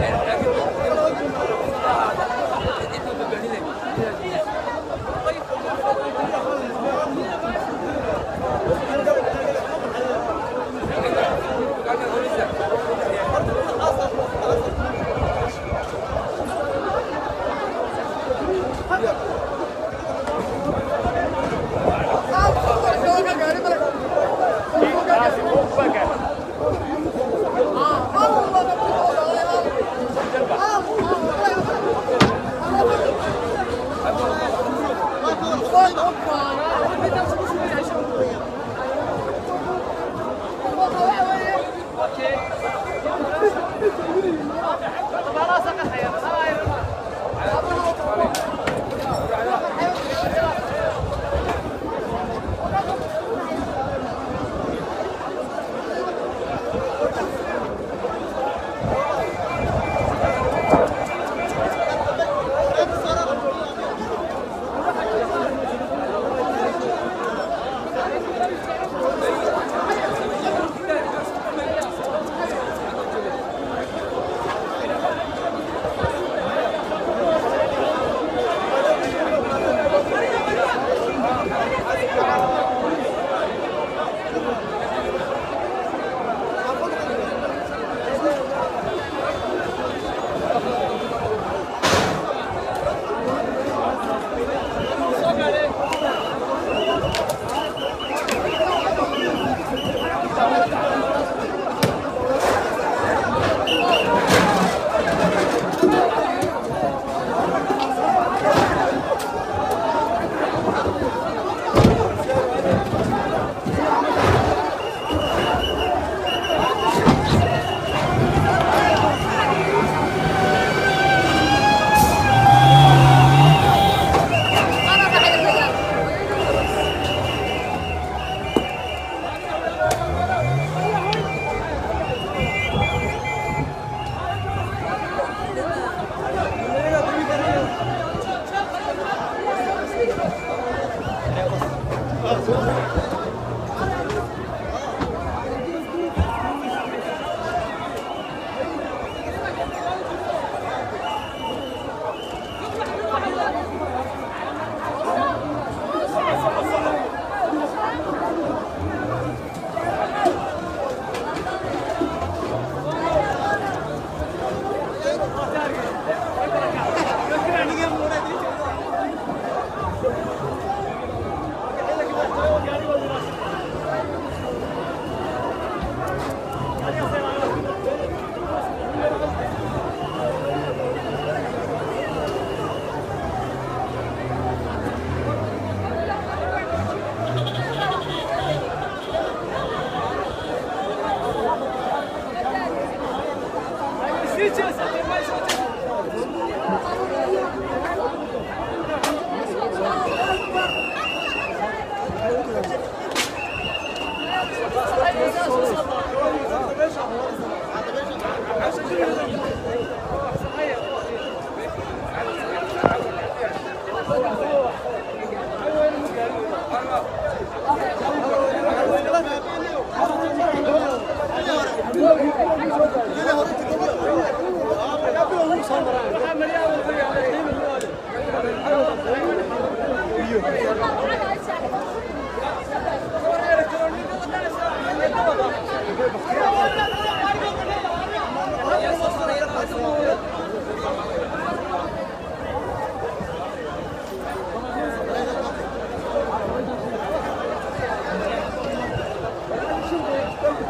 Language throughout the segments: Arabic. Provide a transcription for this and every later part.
happening.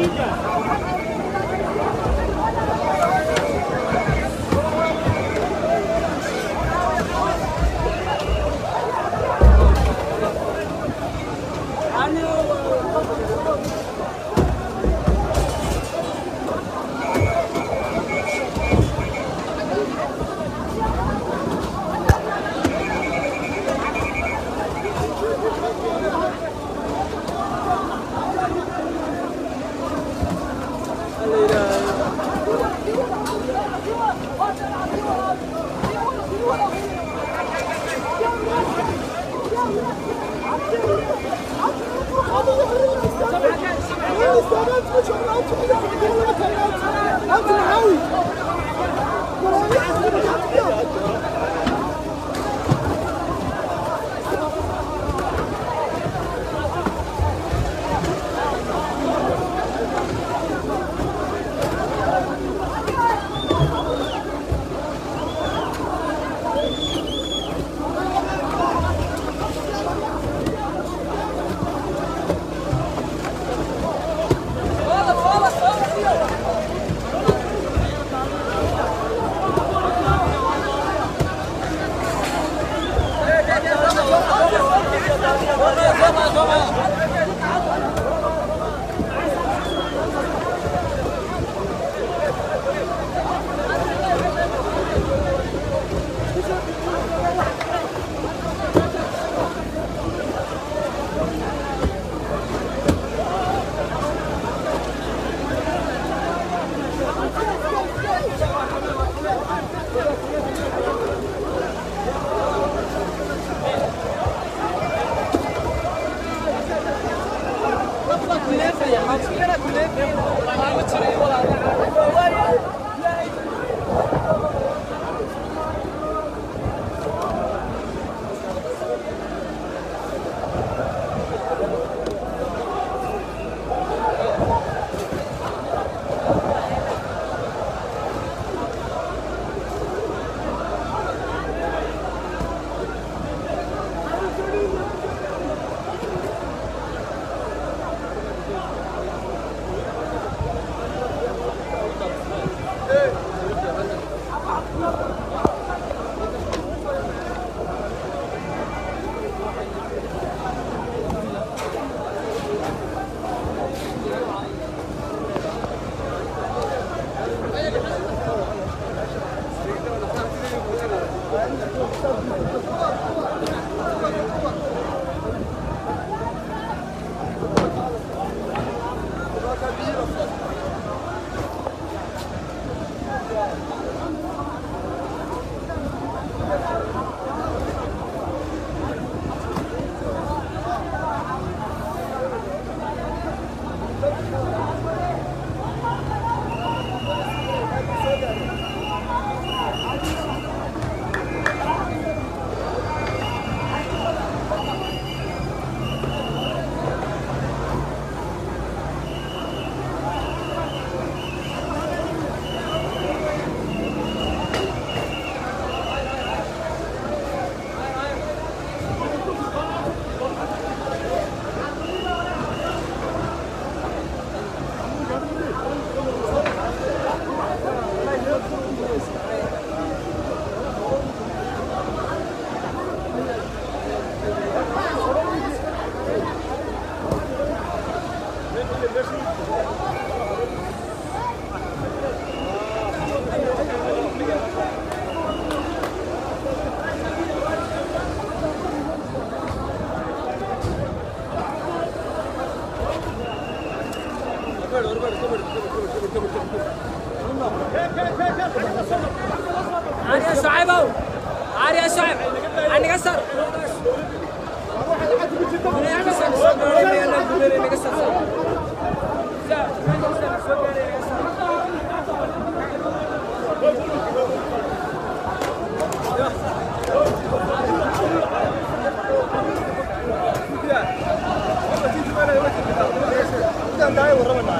一下。عاري يا شعيب اهو عاري يا شعيب عاري قصر ورمنا